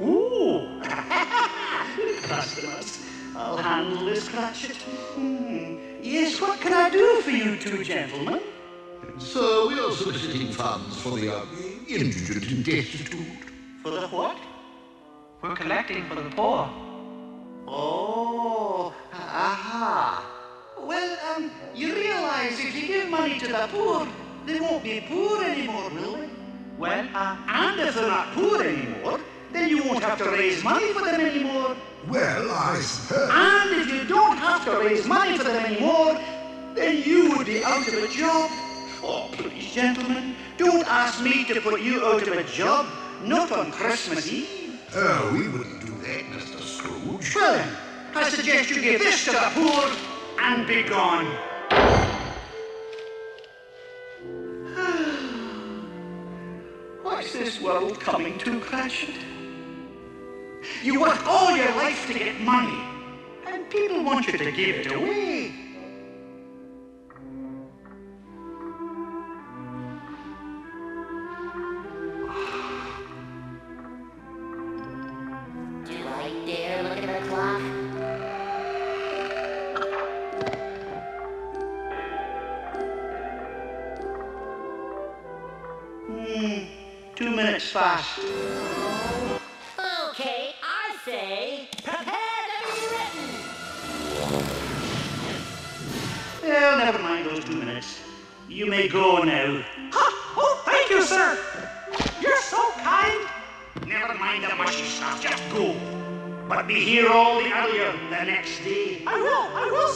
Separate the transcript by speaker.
Speaker 1: Ooh. Customers. I'll handle this, Cratchit. Hmm. Yes, what can I do for you two gentlemen?
Speaker 2: Sir, we are soliciting funds for the uh, indigent and destitute.
Speaker 1: For the what?
Speaker 3: We're collecting for the poor.
Speaker 1: Oh, aha. Well, um, you realize if you give money to the poor, they won't be poor anymore, will they?
Speaker 3: Well, uh,
Speaker 1: And if they're not poor anymore, then you won't have to raise money for them anymore.
Speaker 2: Well, I suppose.
Speaker 1: And if you don't have to raise money for them anymore, then you would be out of a job. Oh, please, gentlemen, don't ask me to put you out of a job. Not on Christmas Eve.
Speaker 2: Oh, we wouldn't do that, Mr. Scrooge.
Speaker 1: Well I suggest you give this to the poor and be gone. What's this world coming to, Cratchit? You work all your life to get money, and people want you to give it away.
Speaker 4: Do hmm. I dare look at the clock?
Speaker 1: Two minutes fast.
Speaker 4: Okay, I say, prepare to be written.
Speaker 1: Well, never mind those two minutes. You may go now.
Speaker 3: ha, oh, thank you, sir. You're so kind.
Speaker 1: Never mind the mushy stuff, just go. But be here all the earlier the next day.
Speaker 3: I will, I will,